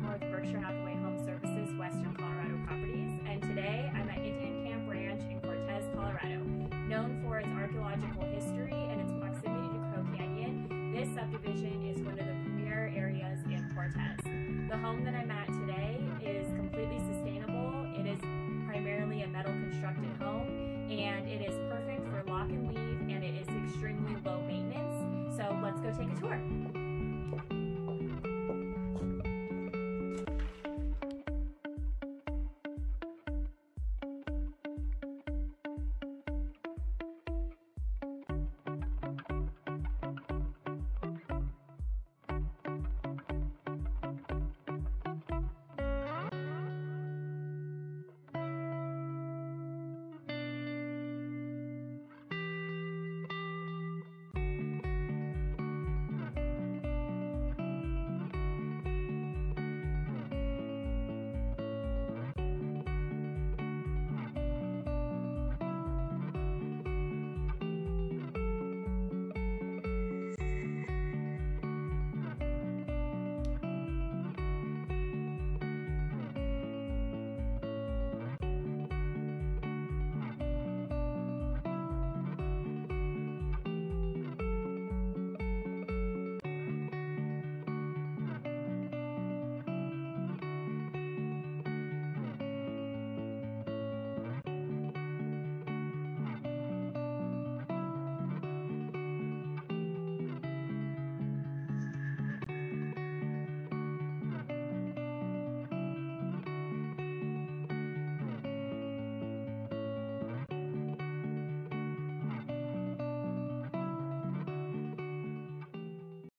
North Blackmore Berkshire Hathaway Home Services Western Colorado Properties, and today I'm at Indian Camp Ranch in Cortez, Colorado. Known for its archaeological history and its proximity to Crow Canyon, this subdivision is one of the premier areas in Cortez. The home that I'm at today is completely sustainable. It is primarily a metal constructed home, and it is perfect for lock and leave, and it is extremely low maintenance. So let's go take a tour.